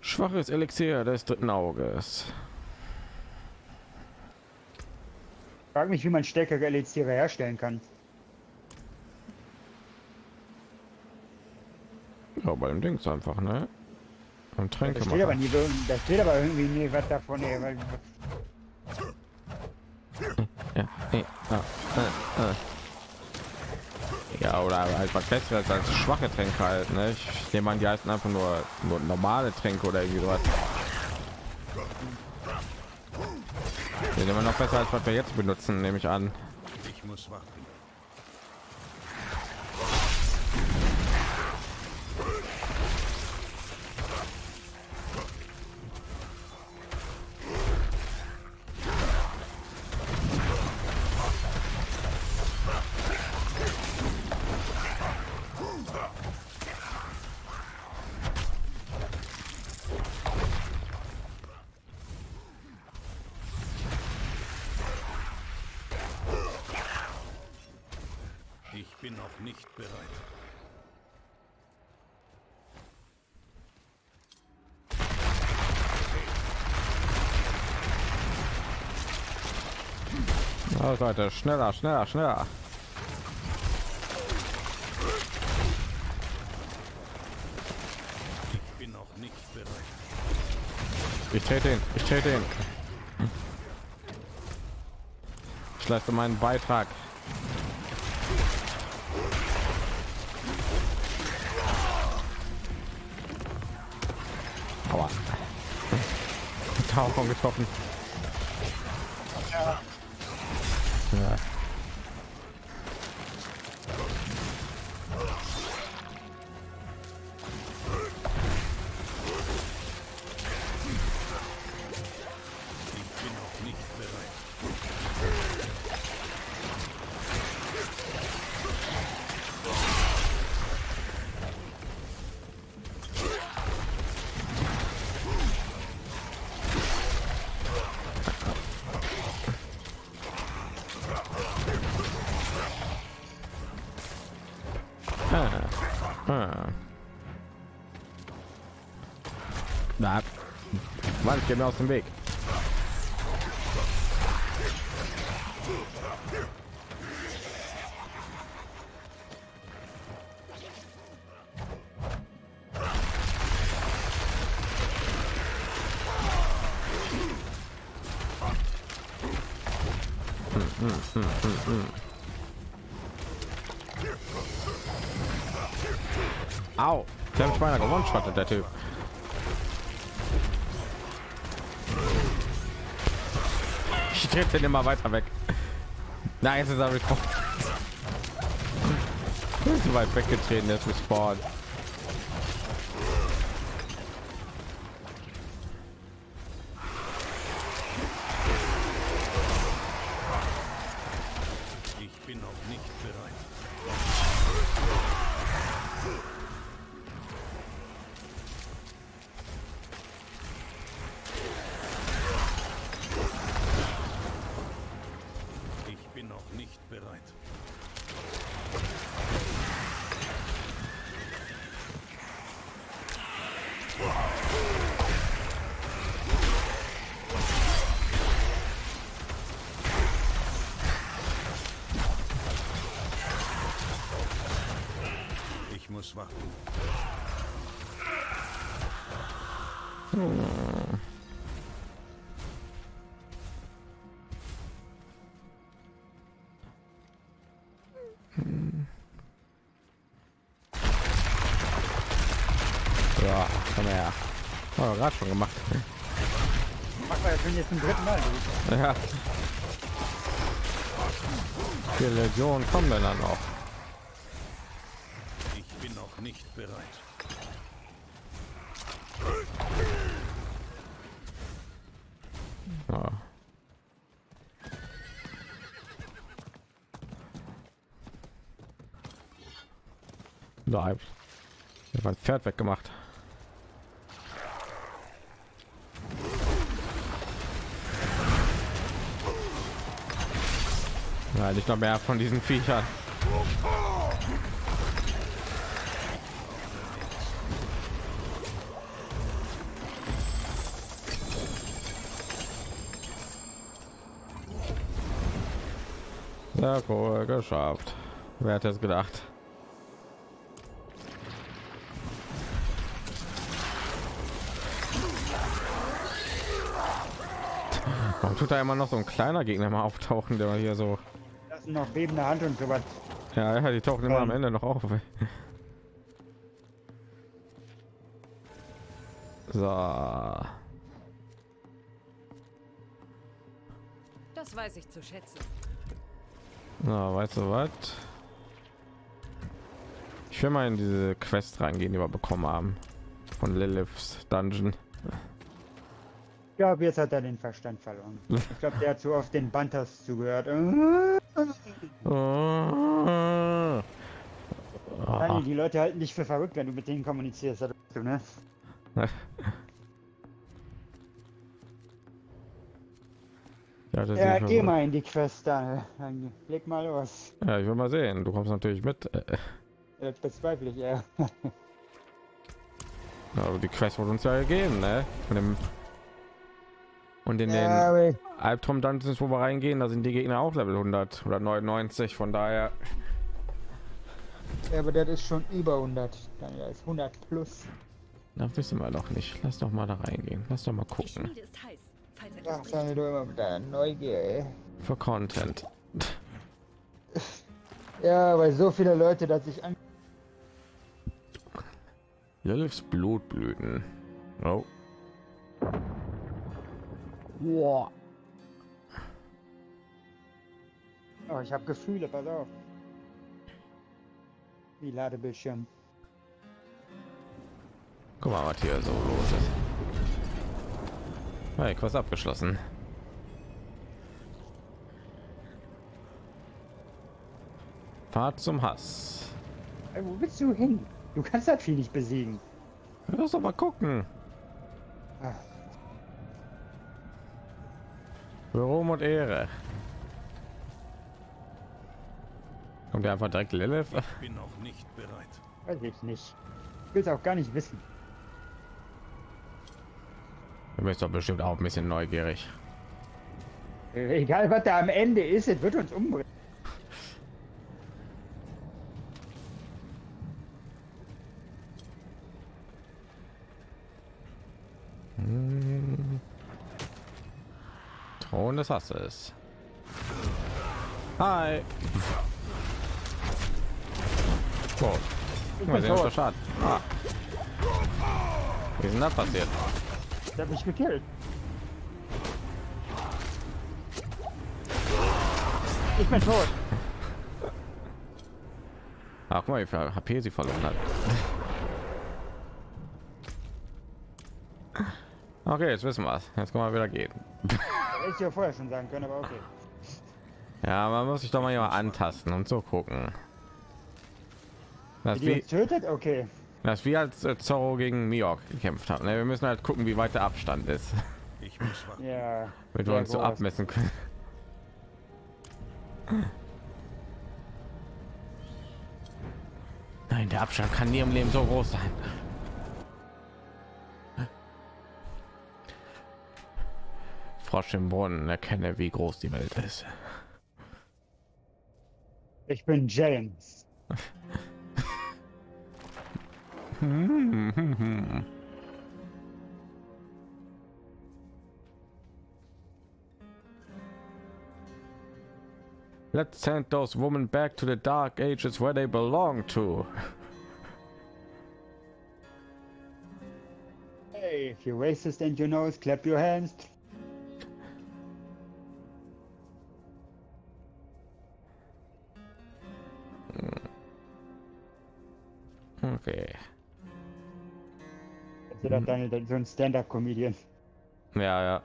[SPEAKER 1] Schwaches Elixier des dritten Auges.
[SPEAKER 2] Frag mich, wie man stärkere Elixiere herstellen kann.
[SPEAKER 1] Ja, bei dem Dings einfach, ne? Und
[SPEAKER 2] Da
[SPEAKER 1] Tränke
[SPEAKER 2] steht aber nie, da steht aber irgendwie nie was davon, ey, weil
[SPEAKER 1] Ja, nee, ja, äh, äh. ja, oder halt was besseres als schwache Tränke halt, ne? Ich nehme an, die heißen einfach nur, nur normale Tränke oder irgendwie sowas. Die sind immer noch besser als was wir jetzt benutzen, nehme ich an.
[SPEAKER 3] Ich muss warten.
[SPEAKER 1] Oh, Leute, schneller, schneller, schneller.
[SPEAKER 3] Ich bin noch nicht bereit.
[SPEAKER 1] Ich trete ihn, ich trete ihn. Ich leiste meinen Beitrag. Aua. Tauchung getroffen. Mann, geh mir aus dem Weg. Au, der hat meiner gewonshottet, der Typ. Drehe den immer weiter weg. Nein, jetzt ist er respawned. Zu weit weggetreten, der ist respawned. Gerade schon gemacht.
[SPEAKER 2] Wir ja schon jetzt zum dritten Mal. du.
[SPEAKER 1] Ja. Die Legion kommen denn dann noch.
[SPEAKER 3] Ich bin noch nicht bereit.
[SPEAKER 1] Ja. Nein. Ich mein Pferd weggemacht. Nicht noch mehr von diesen Viechern. Ja, cool, geschafft. Wer hätte es gedacht? Warum tut da immer noch so ein kleiner Gegner mal auftauchen, der hier so.
[SPEAKER 2] Sind noch bebende Hand und sowas.
[SPEAKER 1] Ja, ja die tauchen immer am Ende noch auf. So.
[SPEAKER 5] Das weiß ich zu schätzen.
[SPEAKER 1] Na, weißt du was? Ich will mal in diese Quest reingehen, die wir bekommen haben von Liliths Dungeon.
[SPEAKER 2] Ich glaube, jetzt hat er den Verstand verloren. Ich glaube, der hat zu oft den Bantas zugehört.
[SPEAKER 1] Oh.
[SPEAKER 2] Dani, die Leute halten dich für verrückt, wenn du mit denen kommunizierst. Du, ne?
[SPEAKER 1] Ja, das
[SPEAKER 2] Ja, geh mal in die Quest, Daniel. Dann leg mal los.
[SPEAKER 1] ja, ich will mal sehen. Du kommst natürlich mit.
[SPEAKER 2] Das bezweifle ich eher.
[SPEAKER 1] Aber die Quest wurde uns ja gegeben, ne? Von dem und in
[SPEAKER 2] Ja,
[SPEAKER 1] den Albtraum Dungeons, wo wir reingehen, da sind die Gegner auch Level 100 oder 99. Von daher,
[SPEAKER 2] Ja, aber das ist schon über 100. Dann ja, ist 100 plus.
[SPEAKER 1] da wissen wir doch nicht. Lass doch mal da reingehen. Lass doch mal gucken.
[SPEAKER 2] Ach. Daniel, du immer mit deiner Neugier, ey.
[SPEAKER 1] Für Content.
[SPEAKER 2] Ja, weil so viele Leute, dass ich an.
[SPEAKER 1] Liliths Blutblüten. Oh.
[SPEAKER 2] Oh, ich habe Gefühle, pass auf. Wie Ladebildschirm.
[SPEAKER 1] Guck mal, was hier so los ist. Hey, Quest abgeschlossen. Fahrt zum Hass.
[SPEAKER 2] Ey, wo willst du hin? Du kannst das Vieh nicht besiegen.
[SPEAKER 1] Lass doch mal gucken.
[SPEAKER 2] Ach,
[SPEAKER 1] Für Ruhm und Ehre. Kommt der einfach direkt Lilith?
[SPEAKER 3] Ich bin noch nicht bereit.
[SPEAKER 2] weiß ich nicht. Ich will es auch gar nicht wissen.
[SPEAKER 1] Du bist doch bestimmt auch ein bisschen neugierig.
[SPEAKER 2] Egal was da am Ende ist, es wird uns umbringen.
[SPEAKER 1] Thron des Hasses. Hi. Oh.
[SPEAKER 2] Ich bin tot.
[SPEAKER 1] Schaden. Ah. Wie ist denn das passiert?
[SPEAKER 2] Ich hab mich gekillt. Ich bin tot.
[SPEAKER 1] Ach, guck mal, wie viel HP sie verloren hat. Okay, jetzt wissen wir es. Jetzt können wir wieder gehen.
[SPEAKER 2] Ich ja vorher schon sagen können, aber okay.
[SPEAKER 1] Ja, man muss sich doch mal antasten und so gucken. Das wie,
[SPEAKER 2] uns tötet? Okay.
[SPEAKER 1] das wie als äh, Zorro gegen Miok gekämpft hat. Ne? Wir müssen halt gucken, wie weit der Abstand ist,
[SPEAKER 3] Ich muss.
[SPEAKER 2] Ja.
[SPEAKER 1] damit wir uns so abmessen können. Nein, der Abstand kann nie im Leben so groß sein. Frosch im Brunnen, erkenne, wie groß die Welt ist.
[SPEAKER 2] Ich bin James.
[SPEAKER 1] Let's send those women back to the dark ages where they belong to.
[SPEAKER 2] Hey, if you're racist and you know it, clap your hands.
[SPEAKER 1] Hmm.
[SPEAKER 2] Okay. Ist doch Daniel, so ein Stand-Up-Comedian.
[SPEAKER 1] Ja, ja.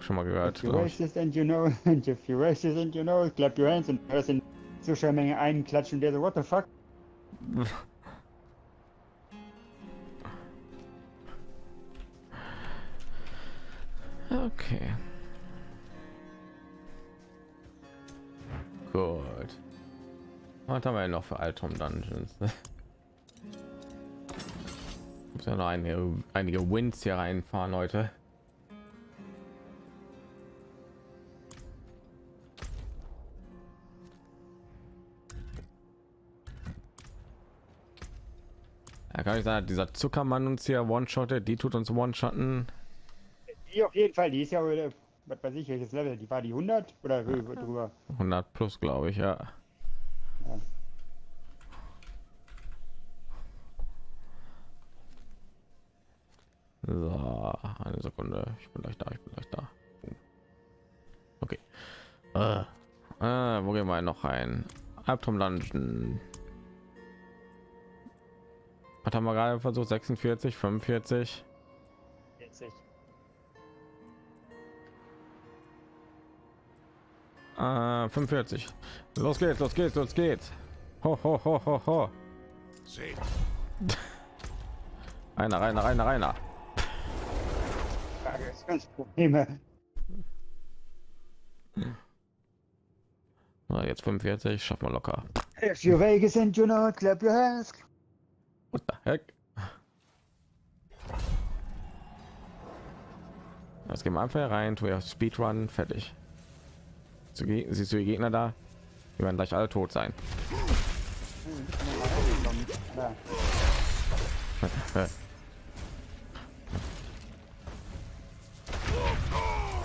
[SPEAKER 1] Schon mal gehört.
[SPEAKER 2] If you're racist and you know, and if you're racist and you know clap your hands und hörst in Zuschauermenge einen klatschen, der so, what the fuck?
[SPEAKER 1] Okay. Gut. Was haben wir denn noch für Altum Dungeons? Muss ja noch einige, einige Wins hier reinfahren, Leute. Ja, kann ich sagen, dieser Zuckermann uns hier one-shottet, die tut uns one-shotten.
[SPEAKER 2] Die auf jeden Fall, die ist ja, äh, was weiß ich, welches Level, die war die 100 oder drü- drüber?
[SPEAKER 1] 100 plus, glaube ich, ja.
[SPEAKER 2] Ja.
[SPEAKER 1] So, eine Sekunde. Ich bin gleich da, ich bin gleich da. Okay. Äh, äh, wo gehen wir noch rein? Albtraum Dungeon. Was haben wir gerade versucht? 46, 45?
[SPEAKER 2] 40.
[SPEAKER 1] Äh, 45. Los geht's, los geht's, los geht's. Ho, ho, ho, ho, ho.
[SPEAKER 3] Seht,
[SPEAKER 1] Einer, reiner, reiner, reiner.
[SPEAKER 2] Frage ist ganz Probleme.
[SPEAKER 1] Na, jetzt 45, schaffen wir locker.
[SPEAKER 2] If you're Vegas and you know clap your hands.
[SPEAKER 1] What the heck? Jetzt gehen wir einfach rein, tu ja Speedrun, fertig. Zu Siehst du die Gegner da? Die werden gleich alle tot sein.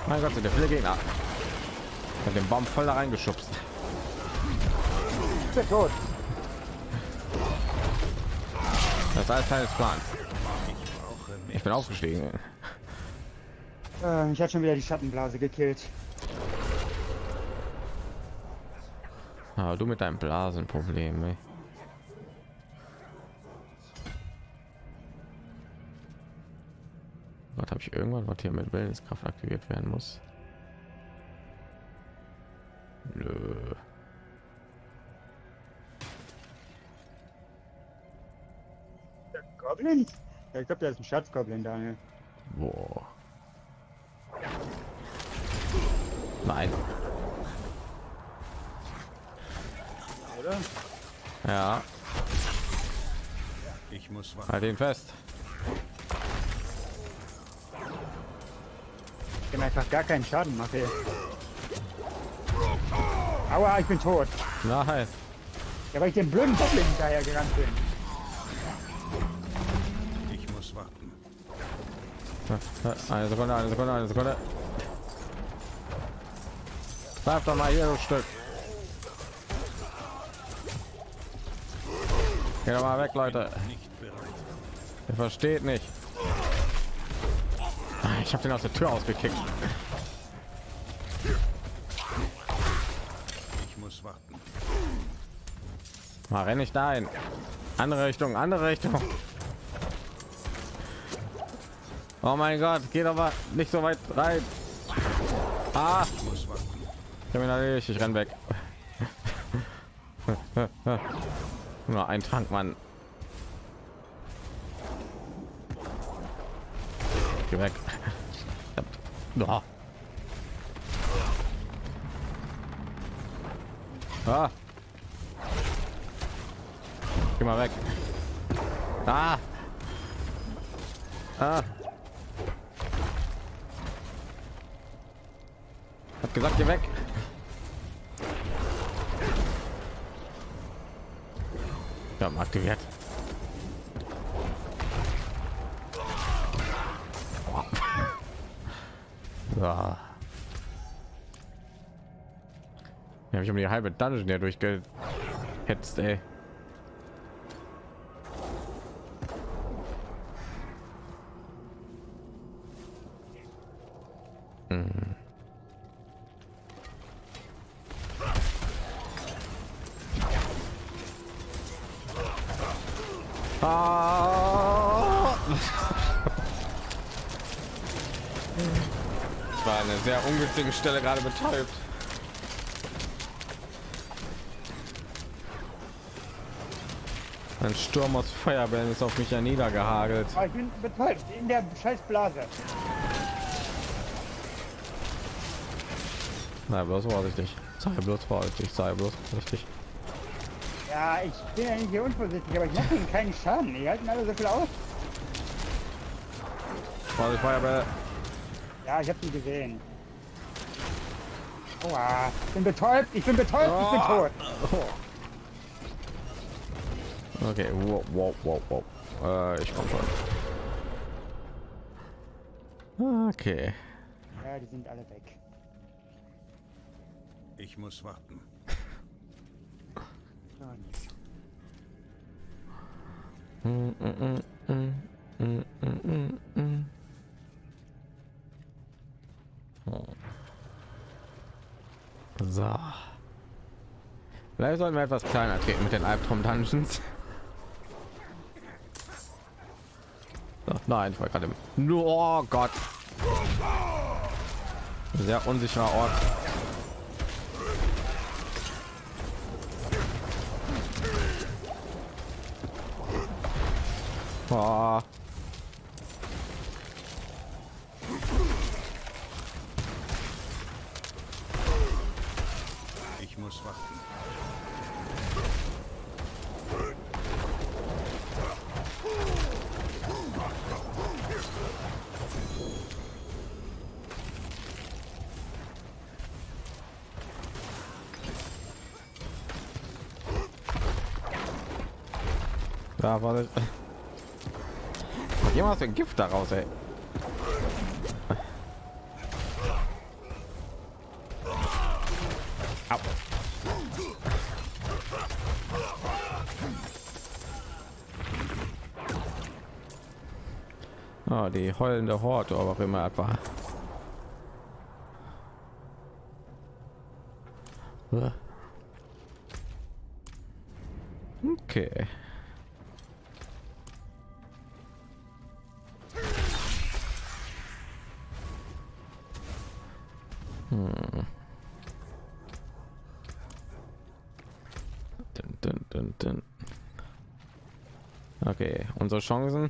[SPEAKER 1] mein Gott, sind ja viele Gegner. Hat den Baum voll da reingeschubst.
[SPEAKER 2] Bin tot.
[SPEAKER 1] Das ist alles Teil des Plans. Ich bin aufgestiegen.
[SPEAKER 2] Äh, ich hatte schon wieder die Schattenblase gekillt.
[SPEAKER 1] Ah, du mit deinem Blasenproblem. Ey. Was habe ich irgendwann, was hier mit Willenskraft aktiviert werden muss? Nö.
[SPEAKER 2] Der Goblin? Ja, ich glaube, der ist ein Schatzgoblin, Daniel.
[SPEAKER 1] Boah. Nein.
[SPEAKER 2] Oder?
[SPEAKER 1] Ja,
[SPEAKER 3] Ich muss
[SPEAKER 1] halt ihn fest.
[SPEAKER 2] Ich dem einfach gar keinen Schaden mache. Aua, ich bin tot.
[SPEAKER 1] Nein.
[SPEAKER 2] Ja, weil ich den blöden Goblin hinterher gerannt bin.
[SPEAKER 3] Ich muss warten.
[SPEAKER 1] Eine Sekunde, eine Sekunde, eine Sekunde. Bleib doch mal hier, du Stück. Geh doch mal weg, Leute.
[SPEAKER 3] Nicht bereit.
[SPEAKER 1] Ihr versteht nicht. Ich habe den aus der Tür ausgekickt.
[SPEAKER 3] Ich muss warten.
[SPEAKER 1] Mal renn nicht dahin. Andere Richtung, andere Richtung. Oh mein Gott, geht aber nicht so weit rein. Ah,
[SPEAKER 3] Ich muss warten.
[SPEAKER 1] kriminell, ich renn weg. Nur ein Trank, Mann. Geh weg. Ja. Ah. Geh mal weg. Ah. Ah. Hab gesagt, geh weg. Ja, aktiviert. Ja. Ja, habe ich um die halbe Dungeon ja durchgehetzt, ey. Hm. Ah! War eine sehr ungünstige Stelle gerade betäubt. Ein Sturm aus Feuerbällen ist auf mich ja niedergehagelt.
[SPEAKER 2] Aber ich bin betäubt in der scheiß Blase.
[SPEAKER 1] Na, bloß vorsichtig. Sei bloß vorsichtig, sei bloß vorsichtig.
[SPEAKER 2] Ja, ich bin ja nicht hier unvorsichtig, aber ich mache ihnen keinen Schaden. Die halten alle so viel aus.
[SPEAKER 1] Vorsicht, Feuerbälle.
[SPEAKER 2] Ja, ich habe sie gesehen. Aua, ich bin betäubt, ich bin betäubt, ich bin tot.
[SPEAKER 1] Okay, wow, wow, wow, wow. Äh, ich komme schon. Okay.
[SPEAKER 2] Ja, die sind alle weg.
[SPEAKER 3] Ich muss warten.
[SPEAKER 1] Mm, mm, mm, mm, mm, mm, mm. Oh. So. Vielleicht sollten wir etwas kleiner treten mit den Albtraum Dungeons. So, nein, ich war gerade im. Oh Gott. Sehr unsicherer Ort. Oh.
[SPEAKER 3] Ich muss warten.
[SPEAKER 1] Da war das. Jemand ein Gift daraus, ey. Die heulende Horde, aber auch immer etwa. Okay. Dun, dun, dun, dun. Okay, unsere Chancen.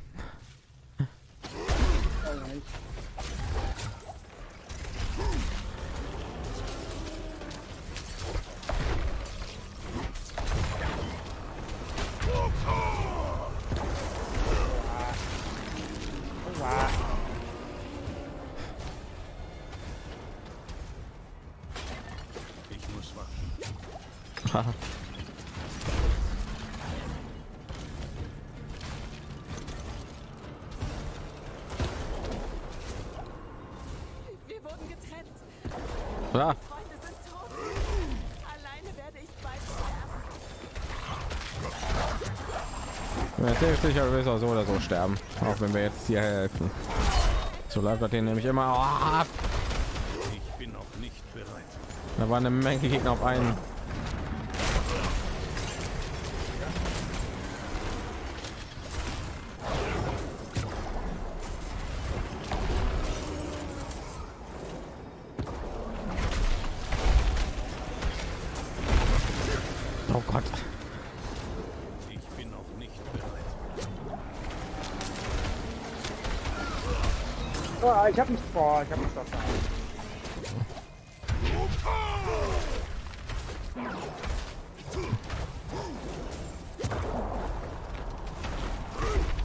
[SPEAKER 1] Sicher, du wirst auch so oder so sterben, auch wenn wir jetzt hier helfen. So läuft das den nämlich immer ab.
[SPEAKER 3] Ich bin noch nicht bereit.
[SPEAKER 1] Da war eine Menge Gegner auf einen. Oh,
[SPEAKER 3] ich
[SPEAKER 2] hab mich vor, ich hab mich verfahren.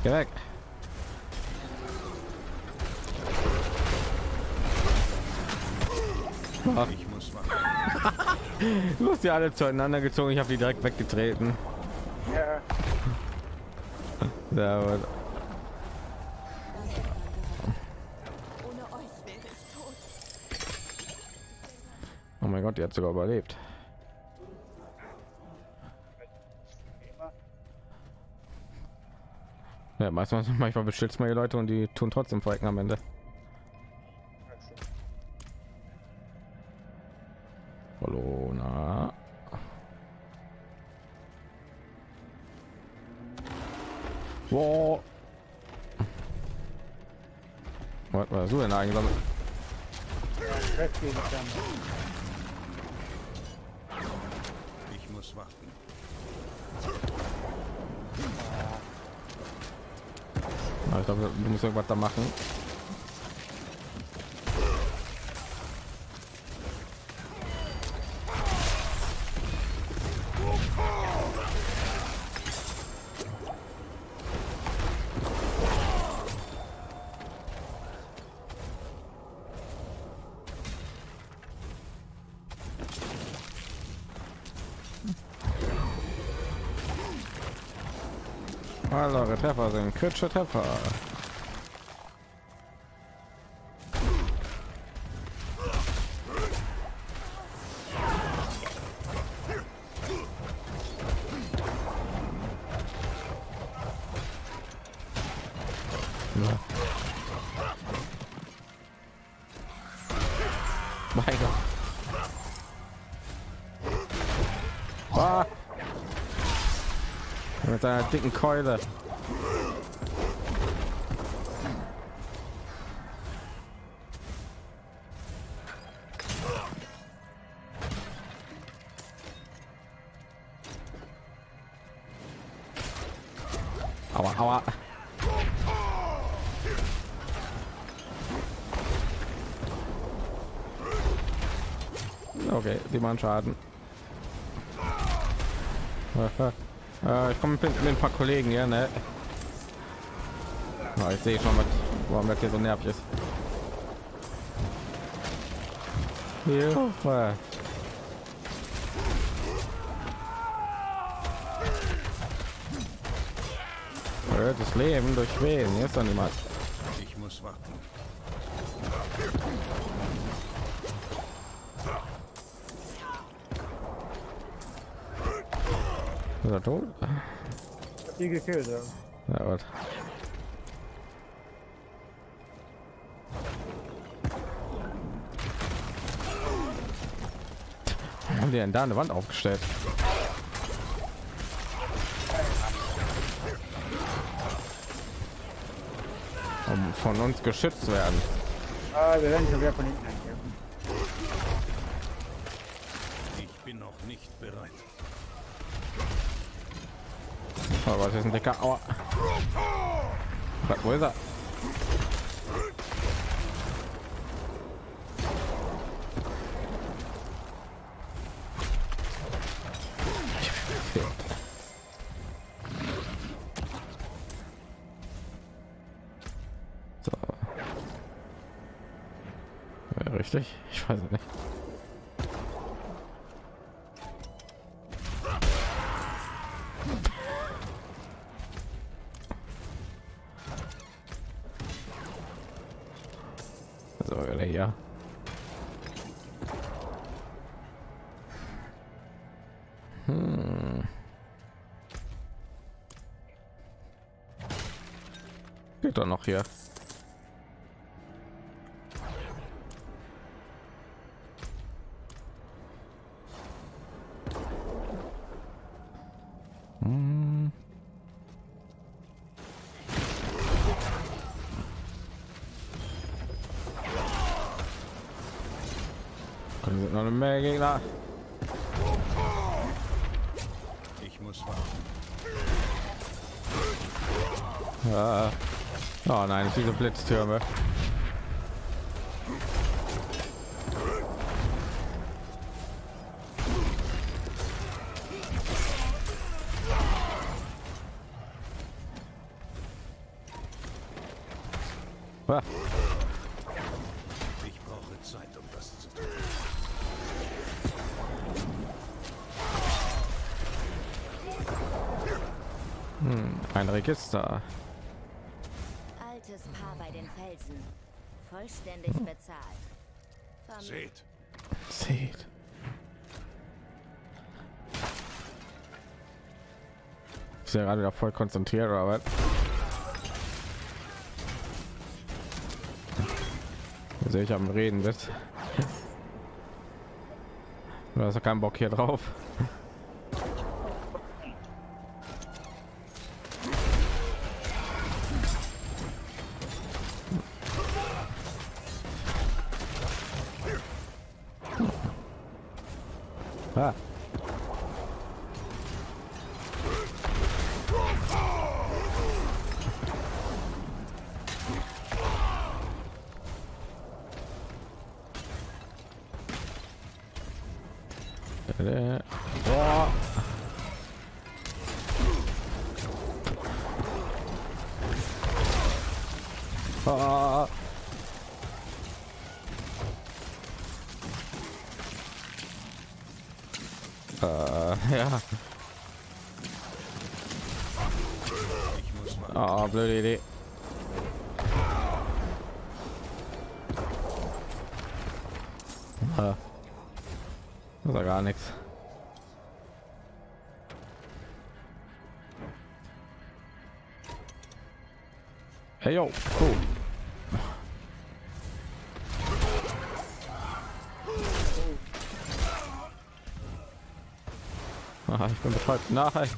[SPEAKER 1] Geh weg.
[SPEAKER 3] Ich muss warten.
[SPEAKER 1] Du hast die alle zueinander gezogen. Ich habe die direkt weggetreten.
[SPEAKER 2] Ja,
[SPEAKER 1] Sehr gut. Die hat sogar überlebt. Ja, meistens, manchmal beschützt man die Leute und die tun trotzdem verrecken am Ende. Bologna. Wow. Was war du denn eigentlich?
[SPEAKER 2] Restgegenstand.
[SPEAKER 3] Ich muss warten.
[SPEAKER 1] Ah, Ich glaube, du musst irgendwas da machen. Treffer sind kritische Treffer. Dicken Keule. Aua, aua. Okay, die machen Schaden. Äh, ich komme mit, mit ein paar Kollegen hier, ne? Oh, ich sehe schon, was, warum das hier so nervig ist. Hilfe! Das Leben durch wen? Hier ist doch niemand. Tot?
[SPEAKER 2] Ich hab die gekillt, ja.
[SPEAKER 1] Ja, gut. Haben die denn da eine Wand aufgestellt? Um von uns geschützt werden.
[SPEAKER 2] Ah, wir werden schon wieder von hinten angegriffen.
[SPEAKER 3] Ich bin noch nicht bereit.
[SPEAKER 1] Oh, was ist ein dicker Aua. Wo ist er? Richtig? Ich weiß nicht. Doch noch hier. Diese Blitztürme. Ah,
[SPEAKER 3] Ich brauche Zeit, um das zu tun.
[SPEAKER 1] Ein Register.
[SPEAKER 6] Felsen. Vollständig bezahlt. Verm-
[SPEAKER 3] Seht,
[SPEAKER 1] Sieht. Ist ja gerade da voll konzentriert oder was? Sehe ich am Reden bist. Du hast ja keinen Bock hier drauf. Betäubt. Nein.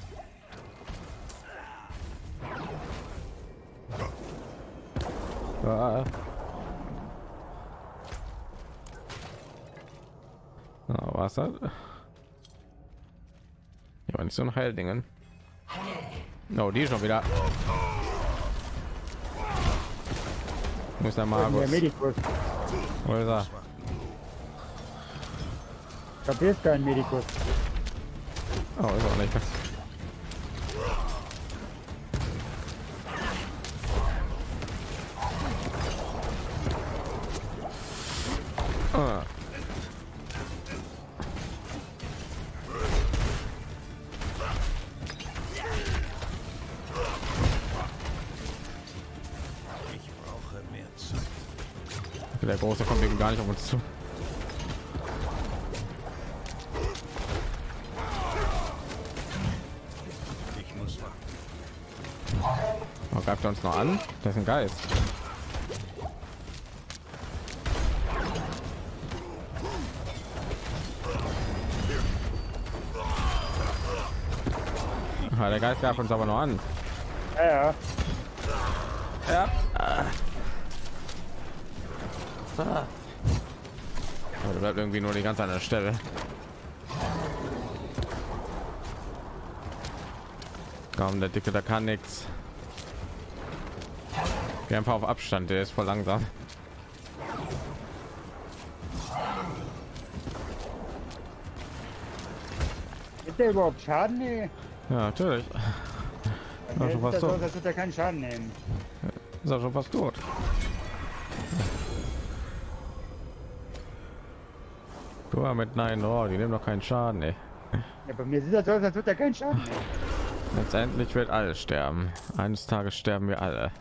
[SPEAKER 1] Ah. Ah, was das? Ja, nicht so ein Heildingen. Oh, die schon wieder. Ist der Magus?
[SPEAKER 2] Medikus.
[SPEAKER 1] Wo ist er?
[SPEAKER 2] Ist kein Medikus.
[SPEAKER 1] Oh, ist auch nicht. Ah.
[SPEAKER 3] Ich brauche mehr Zeit.
[SPEAKER 1] Der Große kommt eben gar nicht auf uns zu. Noch an? Das ist ein Geist. Ah, der Geist greift uns aber noch an.
[SPEAKER 2] Ja, ja.
[SPEAKER 1] Ja. Ah. Der bleibt irgendwie nur die ganze an der Stelle. Komm, der Dicke, der kann nichts. Geh einfach auf Abstand, der ist voll langsam.
[SPEAKER 2] Ist der überhaupt Schaden? Nee.
[SPEAKER 1] Ja, natürlich.
[SPEAKER 2] Mir
[SPEAKER 1] schon fast
[SPEAKER 2] das aus, als würde er keinen Schaden nehmen.
[SPEAKER 1] Ist auch schon fast tot. Guck mal mit nein, oh, die nehmen doch keinen Schaden, ey.
[SPEAKER 2] Ja, bei mir sieht das aus, als würde er keinen Schaden nehmen.
[SPEAKER 1] Letztendlich wird alles sterben. Eines Tages sterben wir alle.